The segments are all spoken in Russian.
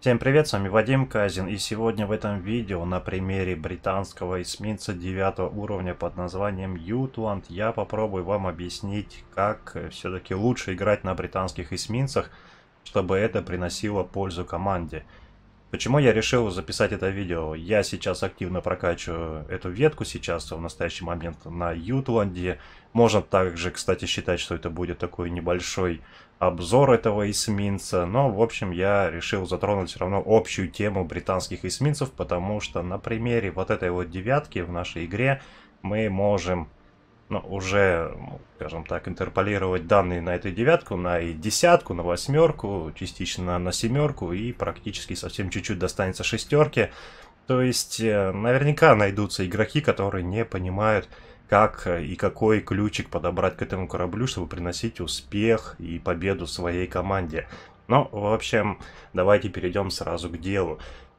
Всем привет, с вами Вадим Казин, и сегодня в этом видео на примере британского эсминца 9 уровня под названием Ютланд я попробую вам объяснить, как все-таки лучше играть на британских эсминцах, чтобы это приносило пользу команде. Почему я решил записать это видео? Я сейчас активно прокачиваю эту ветку сейчас, в настоящий момент на Ютланде. Можно также, кстати, считать, что это будет такой небольшой обзор этого эсминца. Но, в общем, я решил затронуть все равно общую тему британских эсминцев, потому что на примере вот этой вот девятки в нашей игре мы можем ну, уже, скажем так, интерполировать данные на эту девятку, на и десятку, на восьмерку, частично на семерку и практически совсем чуть-чуть достанется шестерке. То есть э, наверняка найдутся игроки, которые не понимают, как и какой ключик подобрать к этому кораблю, чтобы приносить успех и победу своей команде. Но, в общем, давайте перейдем сразу к делу.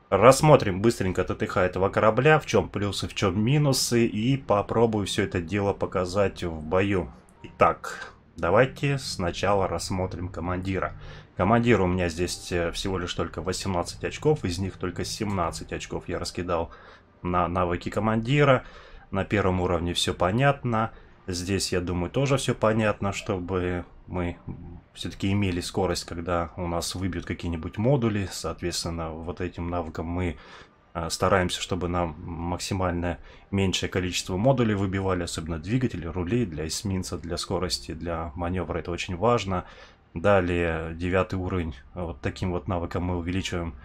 Рассмотрим быстренько ТТХ этого корабля, в чем плюсы, в чем минусы, и попробую все это дело показать в бою. Итак, давайте сначала рассмотрим командира. Командир у меня здесь э, всего лишь только 18 очков, из них только 17 очков я раскидал на навыки командира. На первом уровне все понятно. Здесь, я думаю, тоже все понятно, чтобы мы все-таки имели скорость, когда у нас выбьют какие-нибудь модули. Соответственно, вот этим навыком мы а, стараемся, чтобы нам максимально меньшее количество модулей выбивали, особенно двигатели, рулей для эсминца, для скорости, для маневра. Это очень важно. Далее, девятый уровень. Вот таким вот навыком мы увеличиваем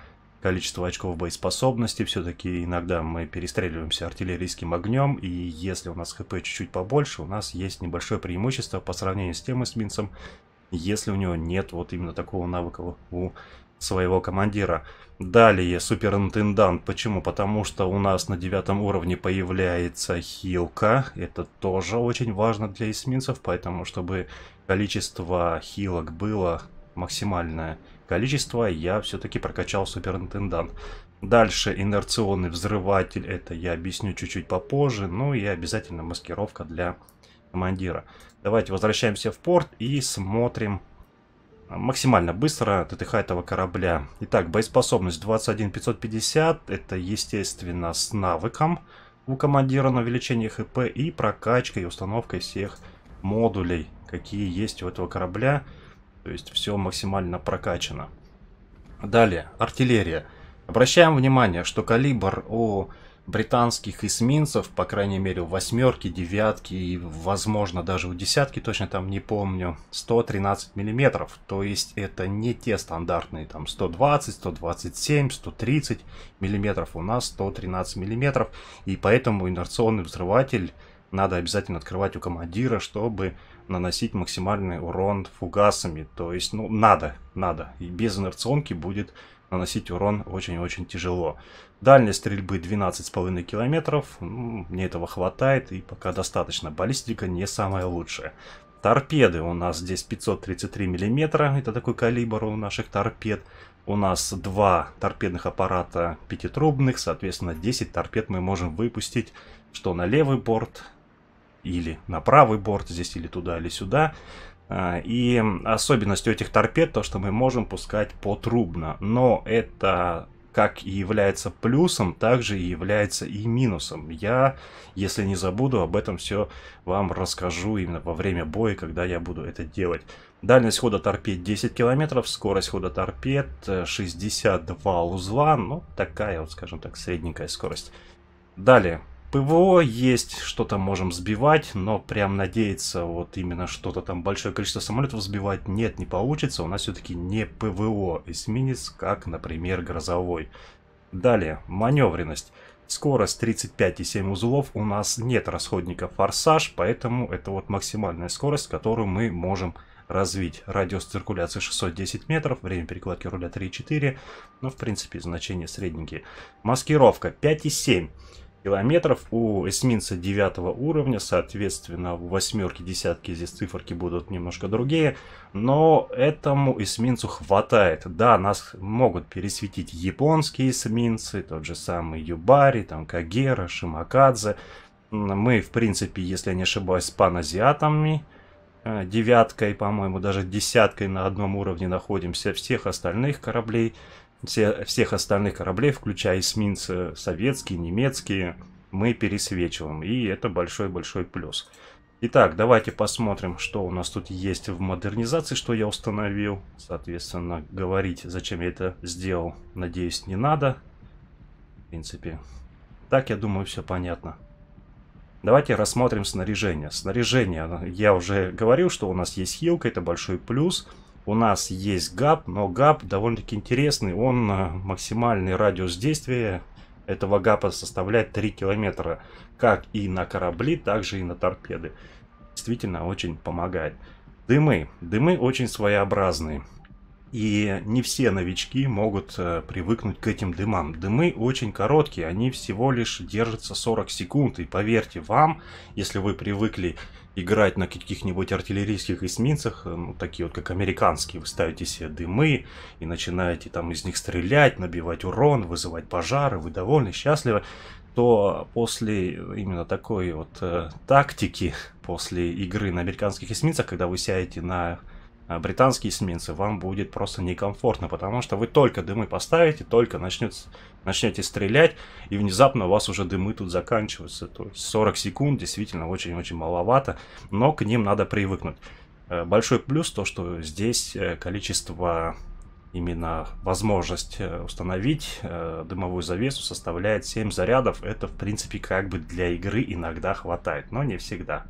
количество очков боеспособности. Все-таки иногда мы перестреливаемся артиллерийским огнем, и если у нас хп чуть-чуть побольше, у нас есть небольшое преимущество по сравнению с тем эсминцем, если у него нет вот именно такого навыка у своего командира. Далее, суперинтендант. Почему? Потому что у нас на девятом уровне появляется хилка. Это тоже очень важно для эсминцев, поэтому, чтобы количество хилок было максимальное количество, я все-таки прокачал суперинтендант. Дальше инерционный взрыватель, это я объясню чуть-чуть попозже. Ну и обязательно маскировка для командира. Давайте возвращаемся в порт и смотрим максимально быстро ТТХ этого корабля. Итак, боеспособность 21550, это естественно с навыком у командира на увеличение ХП и прокачкой и установкой всех модулей, какие есть у этого корабля. То есть все максимально прокачано. Далее, артиллерия. Обращаем внимание, что калибр у британских эсминцев, по крайней мере у восьмерки, девятки и возможно даже у десятки, точно там не помню, 113 миллиметров. То есть это не те стандартные там 120, 127, 130 миллиметров. У нас 113 миллиметров. И поэтому инерционный взрыватель надо обязательно открывать у командира, чтобы наносить максимальный урон фугасами. То есть, ну, надо, надо. И без инерционки будет наносить урон очень-очень тяжело. Дальность стрельбы 12,5 километров. Ну, мне этого хватает и пока достаточно. Баллистика не самая лучшая. Торпеды у нас здесь 533 миллиметра. Это такой калибр у наших торпед. У нас два торпедных аппарата пятитрубных. Соответственно, 10 торпед мы можем выпустить что на левый борт, или на правый борт, здесь или туда, или сюда. А, и особенностью этих торпед то, что мы можем пускать потрубно. Но это как и является плюсом, также и является и минусом. Я, если не забуду, об этом все вам расскажу именно во время боя, когда я буду это делать. Дальность хода торпед 10 километров, скорость хода торпед 62 узла, ну такая вот, скажем так, средненькая скорость. Далее, ПВО есть, что-то можем сбивать, но прям надеяться вот именно что-то там большое количество самолетов сбивать нет, не получится. У нас все-таки не ПВО эсминец, как, например, грозовой. Далее, маневренность. Скорость 35,7 узлов, у нас нет расходника форсаж, поэтому это вот максимальная скорость, которую мы можем развить. Радиус циркуляции 610 метров, время перекладки руля 3,4, но в принципе значения средненькие. Маскировка 5,7 километров. У эсминца 9 уровня, соответственно, в восьмерке, десятки здесь циферки будут немножко другие. Но этому эсминцу хватает. Да, нас могут пересветить японские эсминцы, тот же самый Юбари, там Кагера, Шимакадзе. Мы, в принципе, если я не ошибаюсь, с паназиатами, э, девяткой, по-моему, даже десяткой на одном уровне находимся всех остальных кораблей все, всех остальных кораблей, включая эсминцы советские, немецкие, мы пересвечиваем. И это большой-большой плюс. Итак, давайте посмотрим, что у нас тут есть в модернизации, что я установил. Соответственно, говорить, зачем я это сделал, надеюсь, не надо. В принципе, так, я думаю, все понятно. Давайте рассмотрим снаряжение. Снаряжение, я уже говорил, что у нас есть хилка, это большой плюс. У нас есть габ, но габ довольно-таки интересный. Он э, максимальный радиус действия этого гапа составляет 3 километра. Как и на корабли, так же и на торпеды. Действительно очень помогает. Дымы. Дымы очень своеобразные. И не все новички могут э, привыкнуть к этим дымам. Дымы очень короткие, они всего лишь держатся 40 секунд. И поверьте вам, если вы привыкли играть на каких-нибудь артиллерийских эсминцах, э, ну, такие вот как американские, вы ставите себе дымы и начинаете там из них стрелять, набивать урон, вызывать пожары, вы довольны, счастливы, то после именно такой вот э, тактики, после игры на американских эсминцах, когда вы сядете на британские эсминцы, вам будет просто некомфортно, потому что вы только дымы поставите, только начнете, начнете стрелять, и внезапно у вас уже дымы тут заканчиваются. То есть 40 секунд действительно очень-очень маловато, но к ним надо привыкнуть. Э, большой плюс то, что здесь э, количество именно возможность э, установить дымовую завесу составляет 7 зарядов. Это, в принципе, как бы для игры иногда хватает, но не всегда.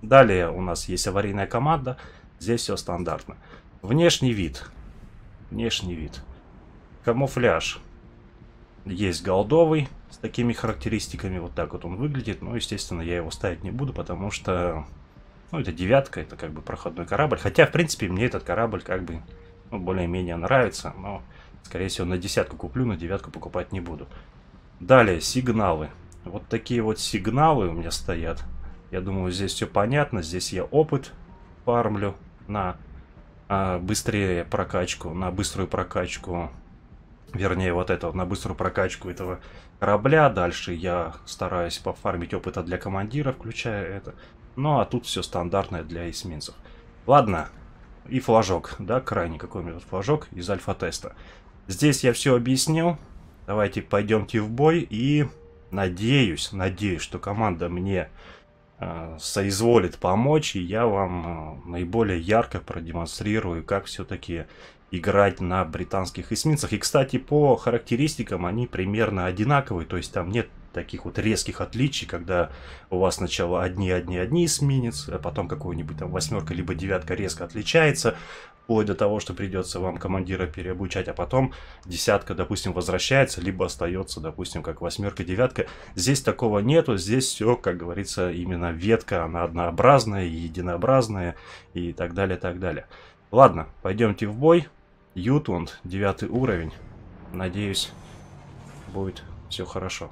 Далее у нас есть аварийная команда – Здесь все стандартно. Внешний вид. Внешний вид. Камуфляж. Есть голдовый с такими характеристиками. Вот так вот он выглядит. Но, естественно, я его ставить не буду, потому что... Ну, это девятка, это как бы проходной корабль. Хотя, в принципе, мне этот корабль как бы ну, более-менее нравится. Но, скорее всего, на десятку куплю, на девятку покупать не буду. Далее, сигналы. Вот такие вот сигналы у меня стоят. Я думаю, здесь все понятно. Здесь я опыт фармлю на а, быстрее прокачку, на быструю прокачку, вернее вот это, на быструю прокачку этого корабля. Дальше я стараюсь пофармить опыта для командира, включая это. Ну а тут все стандартное для эсминцев. Ладно, и флажок, да, крайний какой-нибудь флажок из альфа-теста. Здесь я все объяснил. Давайте пойдемте в бой и надеюсь, надеюсь, что команда мне соизволит помочь, и я вам э, наиболее ярко продемонстрирую, как все-таки играть на британских эсминцах. И, кстати, по характеристикам они примерно одинаковые, то есть там нет таких вот резких отличий, когда у вас сначала одни-одни-одни эсминец, а потом какой-нибудь там восьмерка либо девятка резко отличается, вплоть до того, что придется вам командира переобучать, а потом десятка, допустим, возвращается, либо остается, допустим, как восьмерка, девятка. Здесь такого нету, здесь все, как говорится, именно ветка, она однообразная, единообразная и так далее, так далее. Ладно, пойдемте в бой. Ютунд, девятый уровень. Надеюсь, будет все хорошо.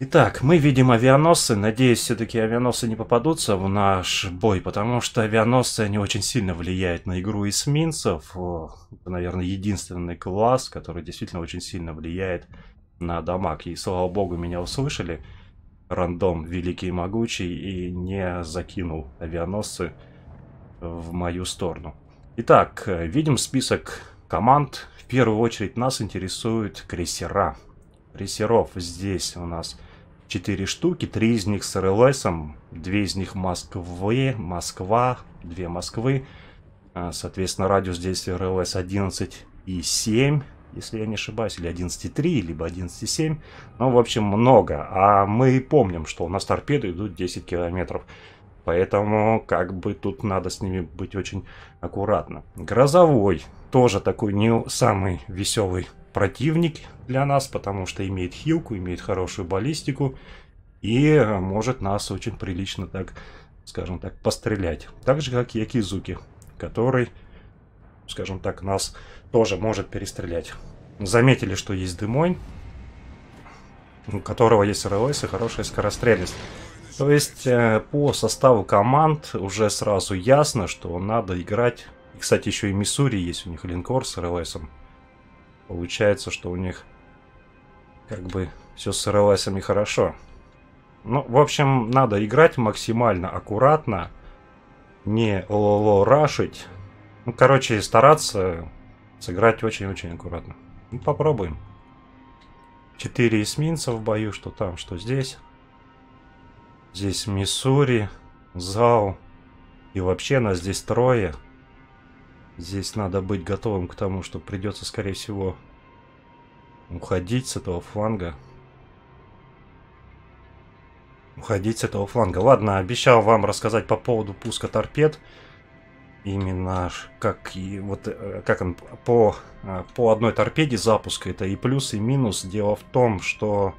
Итак, мы видим авианосцы. Надеюсь, все-таки авианосцы не попадутся в наш бой, потому что авианосцы, они очень сильно влияют на игру эсминцев. Это, наверное, единственный класс, который действительно очень сильно влияет на дамаг. И, слава богу, меня услышали. Рандом великий и могучий и не закинул авианосцы в мою сторону. Итак, видим список команд. В первую очередь нас интересуют крейсера. Крейсеров здесь у нас 4 штуки, 3 из них с РЛСом, 2 из них Москвы, Москва, 2 Москвы. А, соответственно, радиус действия РЛС 11,7, если я не ошибаюсь, или 11,3, либо 11,7. Ну, в общем, много. А мы помним, что у нас торпеды идут 10 километров. Поэтому, как бы, тут надо с ними быть очень аккуратно. Грозовой. Тоже такой не самый веселый противник для нас, потому что имеет хилку, имеет хорошую баллистику и э, может нас очень прилично так, скажем так, пострелять. Так же, как и Якизуки, который, скажем так, нас тоже может перестрелять. Заметили, что есть Дымонь, у которого есть РЛС и хорошая скорострельность. То есть э, по составу команд уже сразу ясно, что надо играть. И, кстати, еще и Миссури есть у них линкор с РЛСом. Получается, что у них как бы все с РЛСами хорошо. Ну, в общем, надо играть максимально аккуратно, не лоло рашить. Ну, короче, стараться Сыграть очень-очень аккуратно. Ну, попробуем. Четыре эсминца в бою, что там, что здесь. Здесь Миссури, Зал. И вообще нас здесь трое. Здесь надо быть готовым к тому, что придется, скорее всего, уходить с этого фланга. Уходить с этого фланга. Ладно, обещал вам рассказать по поводу пуска торпед. Именно как и вот э, как он по, э, по одной торпеде запуска. Это и плюс, и минус. Дело в том, что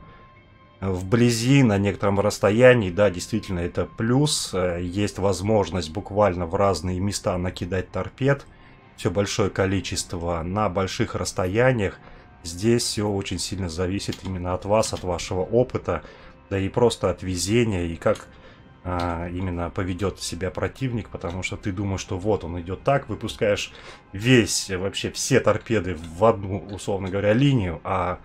вблизи, на некотором расстоянии, да, действительно, это плюс. Э, есть возможность буквально в разные места накидать торпед. Все большое количество на больших расстояниях. Здесь все очень сильно зависит именно от вас, от вашего опыта, да и просто от везения, и как а, именно поведет себя противник, потому что ты думаешь, что вот он идет так, выпускаешь весь, вообще все торпеды в одну, условно говоря, линию, а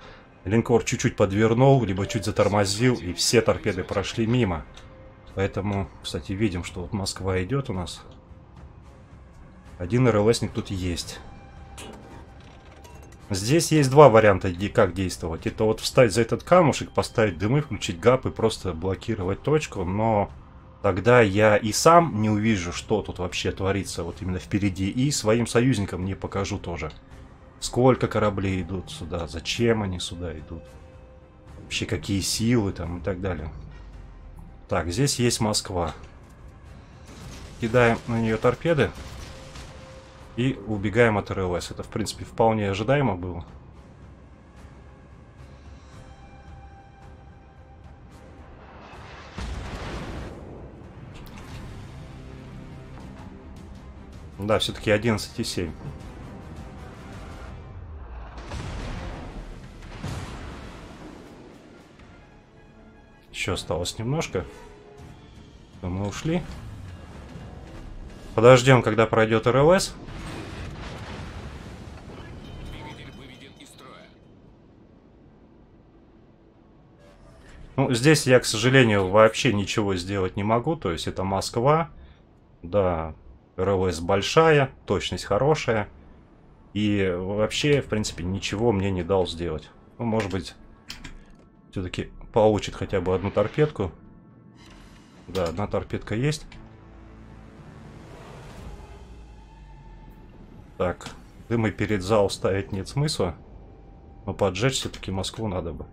Линкор чуть-чуть подвернул, либо чуть затормозил, и все торпеды прошли мимо. Поэтому, кстати, видим, что вот Москва идет у нас. Один РЛСник тут есть. Здесь есть два варианта, как действовать. Это вот встать за этот камушек, поставить дымы, включить гап и просто блокировать точку. Но тогда я и сам не увижу, что тут вообще творится вот именно впереди. И своим союзникам не покажу тоже. Сколько кораблей идут сюда, зачем они сюда идут. Вообще какие силы там и так далее. Так, здесь есть Москва. Кидаем на нее торпеды. И убегаем от РЛС. Это, в принципе, вполне ожидаемо было. Да, все-таки 11,7. Еще осталось немножко. Мы ушли. Подождем, когда пройдет РЛС. Ну, здесь я, к сожалению, вообще ничего сделать не могу. То есть это Москва. Да, РЛС большая, точность хорошая. И вообще, в принципе, ничего мне не дал сделать. Ну, может быть, все-таки получит хотя бы одну торпедку. Да, одна торпедка есть. Так, дымы перед зал ставить нет смысла. Но поджечь все-таки Москву надо бы.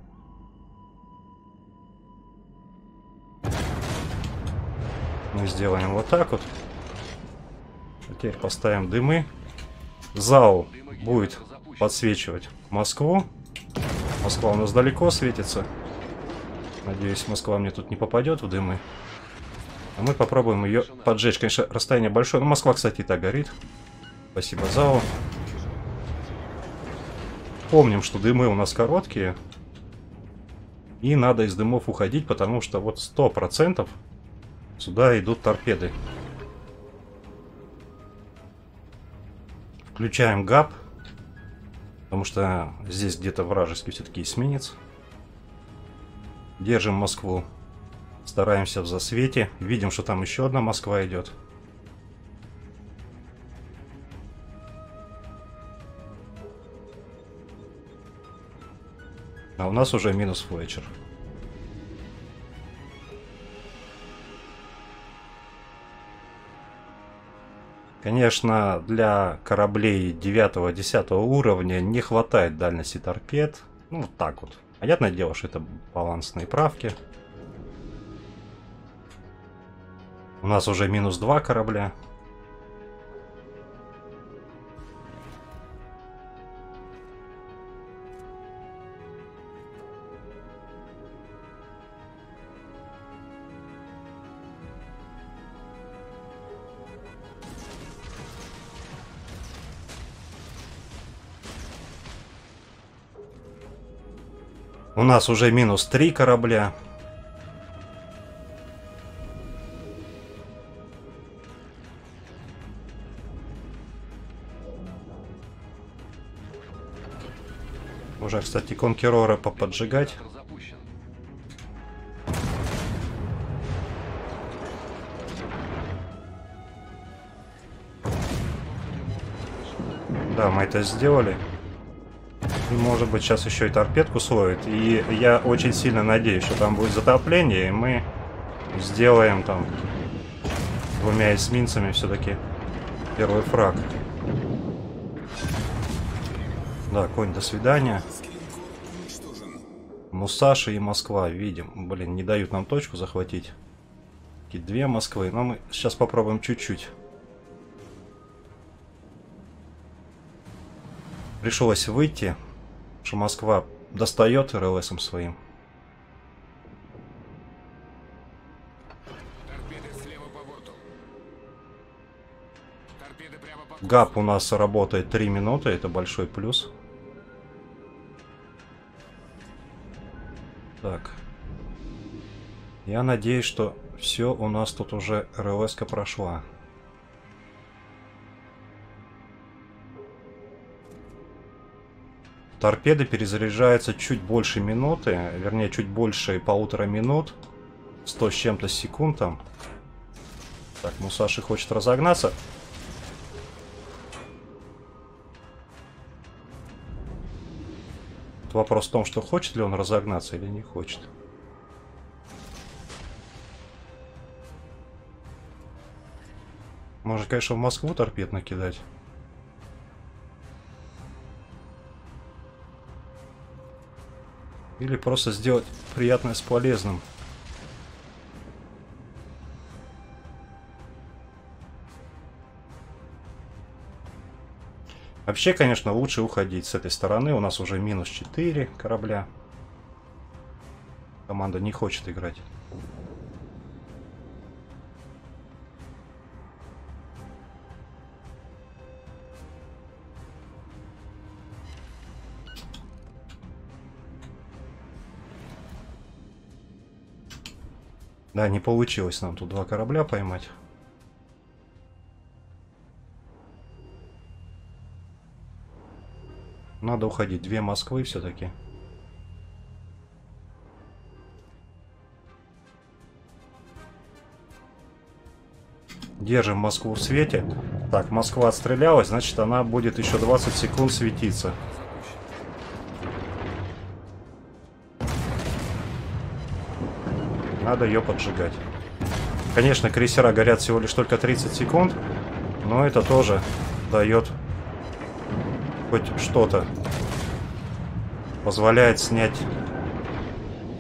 Мы сделаем вот так вот. Теперь поставим дымы. Зал будет подсвечивать Москву. Москва у нас далеко светится. Надеюсь, Москва мне тут не попадет в дымы. А мы попробуем ее поджечь. Конечно, расстояние большое. Но Москва, кстати, и так горит. Спасибо, Зао. Помним, что дымы у нас короткие. И надо из дымов уходить, потому что вот сто процентов сюда идут торпеды. Включаем ГАП. Потому что здесь где-то вражеский все-таки эсминец. Держим Москву. Стараемся в засвете. Видим, что там еще одна Москва идет. А у нас уже минус Флетчер. Конечно, для кораблей 9-10 уровня не хватает дальности торпед. Ну, вот так вот. Понятное дело, что это балансные правки. У нас уже минус два корабля. У нас уже минус три корабля. Уже, кстати, конкерора поподжигать. Да, мы это сделали. Может быть, сейчас еще и торпедку словит. И я очень сильно надеюсь, что там будет затопление, и мы сделаем там двумя эсминцами все-таки первый фраг. Да, конь, до свидания. Мусаши и Москва, видим. Блин, не дают нам точку захватить. Такие две Москвы, но мы сейчас попробуем чуть-чуть. Пришлось выйти, что Москва достает РЛСом своим. ГАП у нас работает 3 минуты, это большой плюс. Так. Я надеюсь, что все у нас тут уже рлс прошла. Торпеды перезаряжаются чуть больше минуты, вернее, чуть больше полутора минут. 100 с чем-то секунд. Так, Мусаши хочет разогнаться. Вопрос в том, что хочет ли он разогнаться или не хочет. Может, конечно, в Москву торпед накидать. Или просто сделать приятное с полезным. Вообще, конечно, лучше уходить с этой стороны. У нас уже минус 4 корабля. Команда не хочет играть. Да, не получилось нам тут два корабля поймать. Надо уходить. Две Москвы все-таки. Держим Москву в свете. Так, Москва отстрелялась, значит она будет еще 20 секунд светиться. Надо ее поджигать. Конечно, крейсера горят всего лишь только 30 секунд, но это тоже дает хоть что-то. Позволяет снять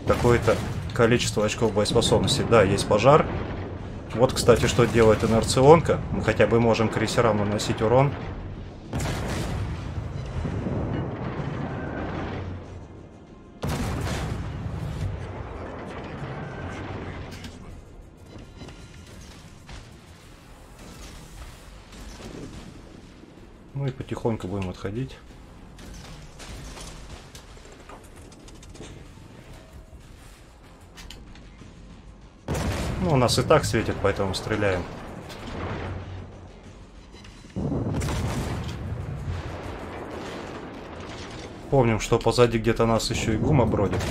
какое-то количество очков боеспособности. Да, есть пожар. Вот, кстати, что делает инерционка. Мы хотя бы можем крейсерам наносить урон. Отходить. Ну, у нас и так светит, поэтому стреляем. Помним, что позади где-то нас еще и гума бродит.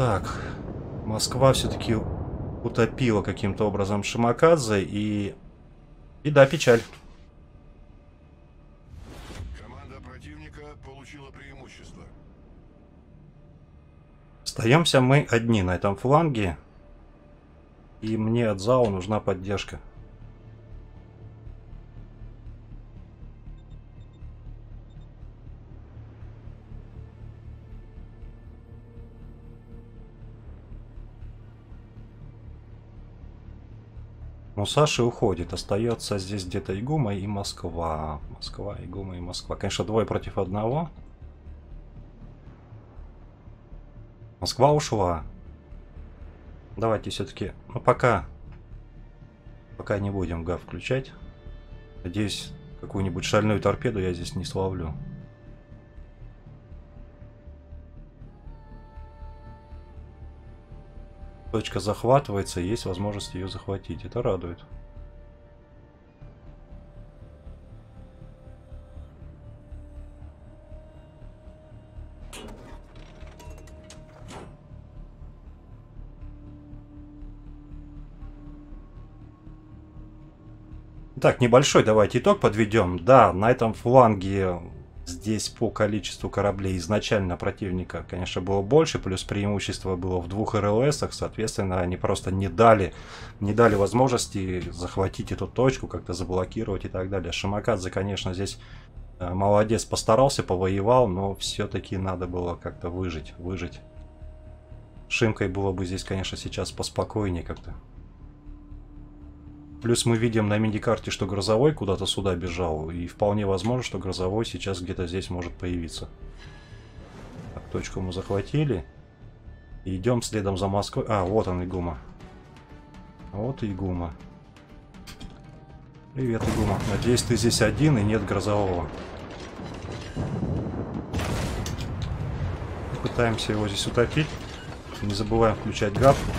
Так, Москва все-таки утопила каким-то образом Шимакадзе и... И да, печаль. Команда противника получила преимущество. Остаемся мы одни на этом фланге. И мне от ЗАО нужна поддержка. Но Саши уходит. Остается здесь где-то Игума и Москва. Москва, Игума и Москва. Конечно, двое против одного. Москва ушла. Давайте все-таки... Ну, пока... Пока не будем ГА включать. Надеюсь, какую-нибудь шальную торпеду я здесь не словлю. Точка захватывается, есть возможность ее захватить. Это радует. Так, небольшой давайте итог подведем. Да, на этом фланге здесь по количеству кораблей изначально противника, конечно, было больше, плюс преимущество было в двух РЛСах, соответственно, они просто не дали, не дали возможности захватить эту точку, как-то заблокировать и так далее. Шимакадзе, конечно, здесь э, молодец, постарался, повоевал, но все-таки надо было как-то выжить, выжить. Шимкой было бы здесь, конечно, сейчас поспокойнее как-то. Плюс мы видим на миникарте, что грозовой куда-то сюда бежал. И вполне возможно, что грозовой сейчас где-то здесь может появиться. Так, точку мы захватили. Идем следом за Москвой. А, вот он, Игума. Вот Игума. Привет, Игума. Надеюсь, ты здесь один и нет грозового. Пытаемся его здесь утопить. Не забываем включать гавку.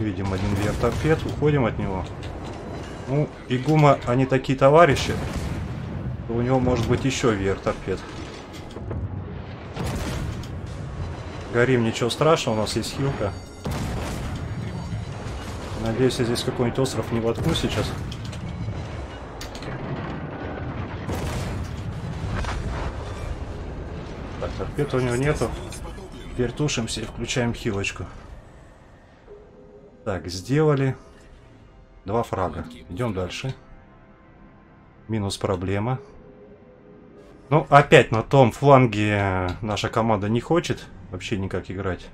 Видим один вертопед, уходим от него. Ну, и Гума, они такие товарищи. У него может быть еще вертопед. Горим, ничего страшного, у нас есть хилка. Надеюсь, я здесь какой-нибудь остров не воткну сейчас. Так, торпед у него нету. Теперь тушимся и включаем хилочку. Так, сделали. Два фрага. Идем дальше. Минус проблема. Ну, опять на том фланге наша команда не хочет вообще никак играть.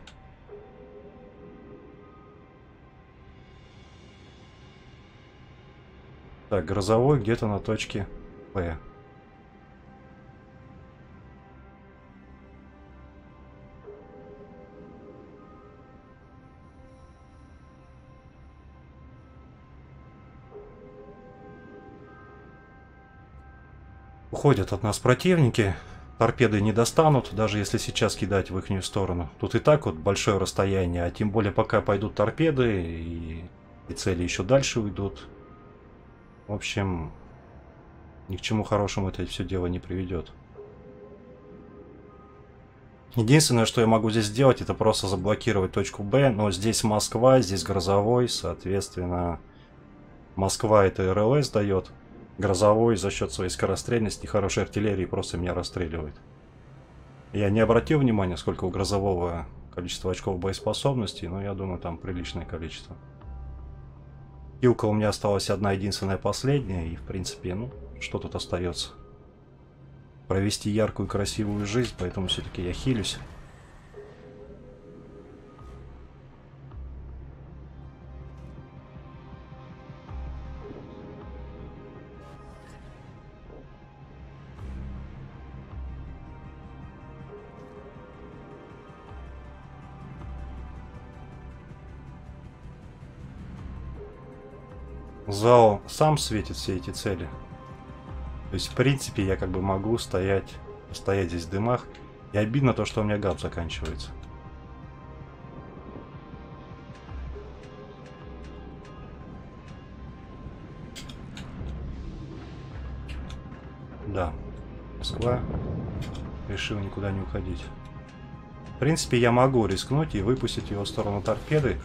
Так, грозовой где-то на точке П. Уходят от нас противники. Торпеды не достанут, даже если сейчас кидать в их сторону. Тут и так вот большое расстояние, а тем более пока пойдут торпеды и, и цели еще дальше уйдут. В общем, ни к чему хорошему это все дело не приведет. Единственное, что я могу здесь сделать, это просто заблокировать точку Б, но здесь Москва, здесь грозовой, соответственно, Москва это РЛС дает. Грозовой за счет своей скорострельности и хорошей артиллерии просто меня расстреливает. Я не обратил внимания, сколько у Грозового количество очков боеспособности, но я думаю, там приличное количество. Килка у меня осталась одна единственная последняя, и в принципе, ну, что тут остается? Провести яркую красивую жизнь, поэтому все-таки я хилюсь. Зал сам светит все эти цели. То есть, в принципе, я как бы могу стоять, стоять здесь в дымах. И обидно то, что у меня габ заканчивается. Да, Москва решил никуда не уходить. В принципе, я могу рискнуть и выпустить его в сторону торпеды.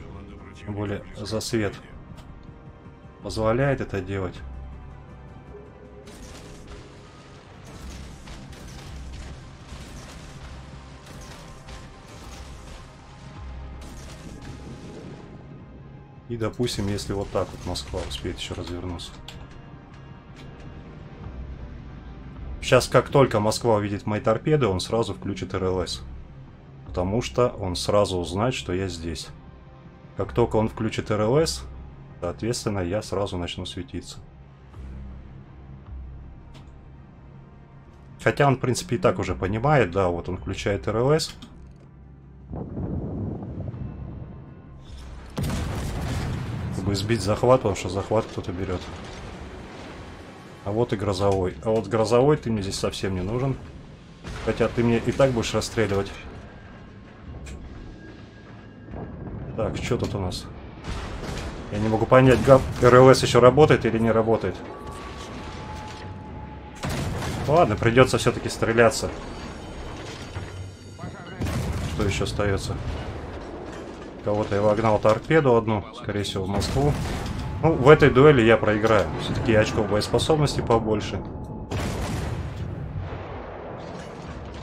Тем более за свет позволяет это делать. И допустим, если вот так вот Москва успеет еще развернуться. Сейчас, как только Москва увидит мои торпеды, он сразу включит РЛС. Потому что он сразу узнает, что я здесь. Как только он включит РЛС, Соответственно, я сразу начну светиться. Хотя он, в принципе, и так уже понимает, да, вот он включает РЛС. Чтобы сбить захват, потому что захват кто-то берет. А вот и грозовой. А вот грозовой ты мне здесь совсем не нужен. Хотя ты мне и так будешь расстреливать. Так, что тут у нас? Я не могу понять, гав РЛС еще работает или не работает. Ладно, придется все-таки стреляться. Что еще остается? Кого-то я вогнал торпеду одну, скорее всего, в Москву. Ну, в этой дуэли я проиграю. Все-таки очков боеспособности побольше.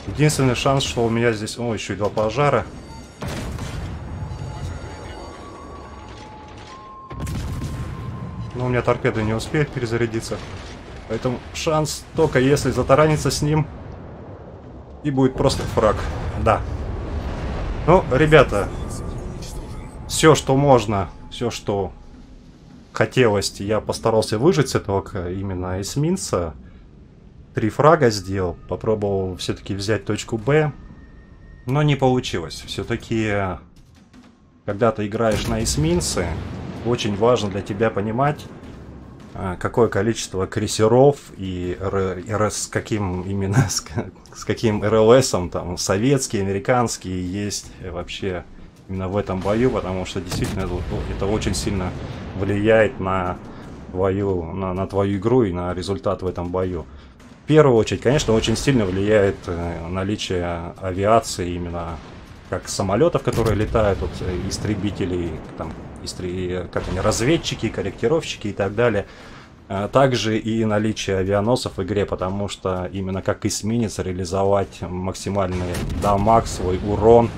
Единственный шанс, что у меня здесь... О, еще и два пожара. У меня торпеды не успеет перезарядиться. Поэтому шанс только если затараниться с ним. И будет просто фраг. Да. Ну, ребята. Все, что можно. Все, что хотелось, я постарался выжить с этого именно эсминца. Три фрага сделал. Попробовал все-таки взять точку Б. Но не получилось. Все-таки, когда ты играешь на эсминце, очень важно для тебя понимать, какое количество крейсеров и, р, с каким именно с, с каким РЛСом там советские, американские есть вообще именно в этом бою, потому что действительно это, это очень сильно влияет на твою на, на твою игру и на результат в этом бою. В первую очередь, конечно, очень сильно влияет э, наличие авиации именно как самолетов, которые летают, вот, э, истребителей, там, истри... как они, разведчики, корректировщики и так далее. А также и наличие авианосцев в игре, потому что именно как эсминец реализовать максимальный дамаг, свой урон.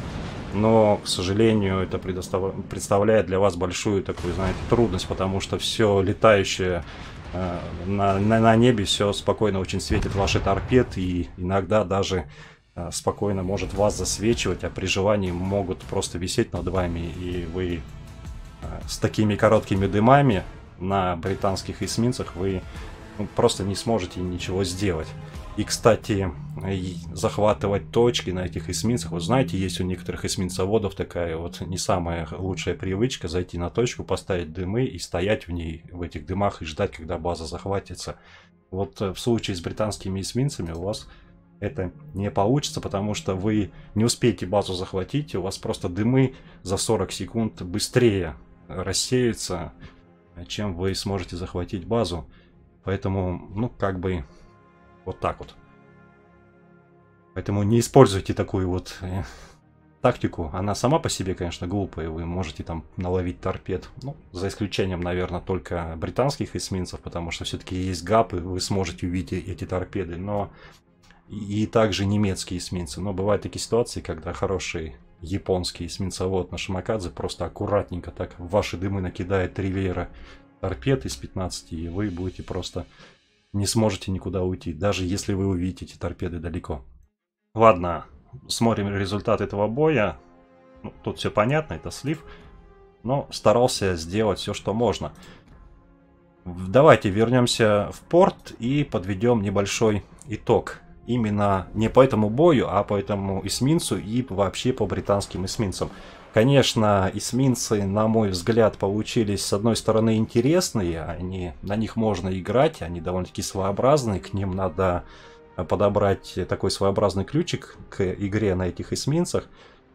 Но, к сожалению, это представляет для вас большую такую, знаете, трудность, потому что все летающее э, на, на, на небе, все спокойно очень светит ваши торпед и иногда даже э, спокойно может вас засвечивать, а при желании могут просто висеть над вами, и вы с такими короткими дымами на британских эсминцах вы ну, просто не сможете ничего сделать. И, кстати, захватывать точки на этих эсминцах, вы знаете, есть у некоторых эсминцеводов такая вот не самая лучшая привычка зайти на точку, поставить дымы и стоять в ней, в этих дымах и ждать, когда база захватится. Вот э, в случае с британскими эсминцами у вас это не получится, потому что вы не успеете базу захватить, у вас просто дымы за 40 секунд быстрее рассеются, чем вы сможете захватить базу. Поэтому, ну, как бы, вот так вот. Поэтому не используйте такую вот э, тактику. Она сама по себе, конечно, глупая. Вы можете там наловить торпед. Ну, за исключением, наверное, только британских эсминцев, потому что все-таки есть гапы, вы сможете увидеть эти торпеды. Но и также немецкие эсминцы. Но бывают такие ситуации, когда хороший японский эсминцевод на Шимакадзе просто аккуратненько так в ваши дымы накидает три веера торпед из 15, и вы будете просто не сможете никуда уйти, даже если вы увидите эти торпеды далеко. Ладно, смотрим результат этого боя. Ну, тут все понятно, это слив, но старался сделать все, что можно. Давайте вернемся в порт и подведем небольшой итог именно не по этому бою, а по этому эсминцу и вообще по британским эсминцам. Конечно, эсминцы, на мой взгляд, получились с одной стороны интересные, они, на них можно играть, они довольно-таки своеобразные, к ним надо подобрать такой своеобразный ключик к игре на этих эсминцах,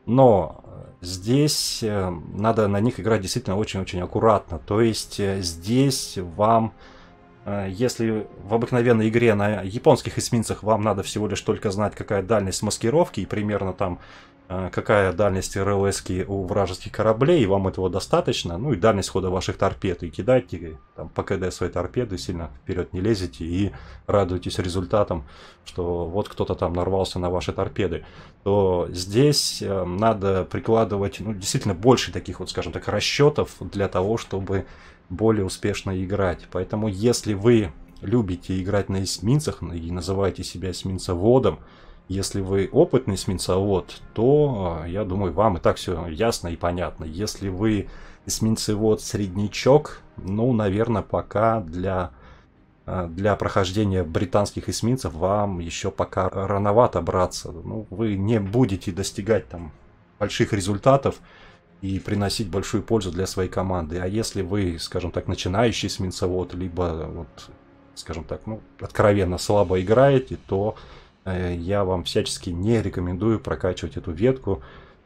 но здесь э, надо на них играть действительно очень-очень аккуратно, то есть э, здесь вам если в обыкновенной игре на японских эсминцах вам надо всего лишь только знать, какая дальность маскировки и примерно там э, какая дальность РЛС у вражеских кораблей, и вам этого достаточно, ну и дальность хода ваших торпед, и кидайте там по КД свои торпеды, сильно вперед не лезете и радуйтесь результатам, что вот кто-то там нарвался на ваши торпеды, то здесь э, надо прикладывать ну, действительно больше таких вот, скажем так, расчетов для того, чтобы более успешно играть. Поэтому если вы любите играть на эсминцах и называете себя эсминцеводом, если вы опытный эсминцевод, то, а, я думаю, вам и так все ясно и понятно. Если вы эсминцевод-среднячок, ну, наверное, пока для, а, для прохождения британских эсминцев вам еще пока рановато браться. Ну, вы не будете достигать там больших результатов, и приносить большую пользу для своей команды. А если вы, скажем так, начинающий эсминцевод, либо, вот, скажем так, ну, откровенно слабо играете, то э, я вам всячески не рекомендую прокачивать эту ветку.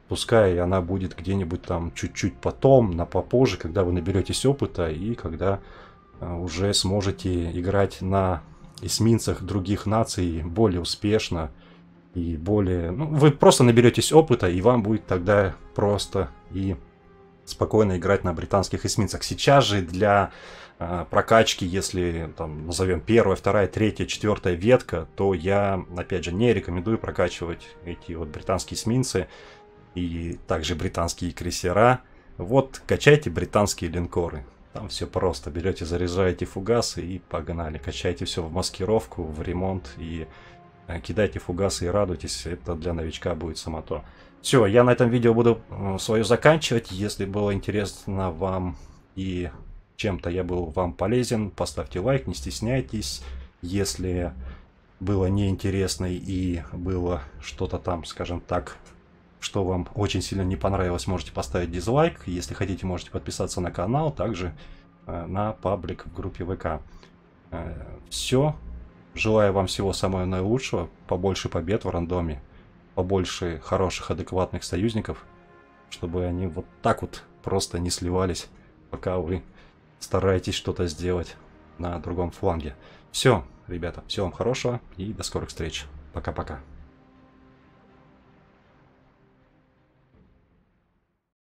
Пускай она будет где-нибудь там чуть-чуть потом, на попозже, когда вы наберетесь опыта и когда э, уже сможете играть на эсминцах других наций более успешно, и более... Ну, вы просто наберетесь опыта, и вам будет тогда просто и спокойно играть на британских эсминцах. Сейчас же для э, прокачки, если там назовем первая, вторая, третья, четвертая ветка, то я, опять же, не рекомендую прокачивать эти вот британские эсминцы и также британские крейсера. Вот качайте британские линкоры. Там все просто. Берете, заряжаете фугасы и погнали. Качайте все в маскировку, в ремонт и кидайте фугасы и радуйтесь. Это для новичка будет само то. Все, я на этом видео буду э, свое заканчивать. Если было интересно вам и чем-то я был вам полезен, поставьте лайк, не стесняйтесь. Если было неинтересно и было что-то там, скажем так, что вам очень сильно не понравилось, можете поставить дизлайк. Если хотите, можете подписаться на канал, также э, на паблик в группе ВК. Э, все. Желаю вам всего самого наилучшего, побольше побед в рандоме, побольше хороших, адекватных союзников, чтобы они вот так вот просто не сливались, пока вы стараетесь что-то сделать на другом фланге. Все, ребята, всего вам хорошего и до скорых встреч. Пока-пока.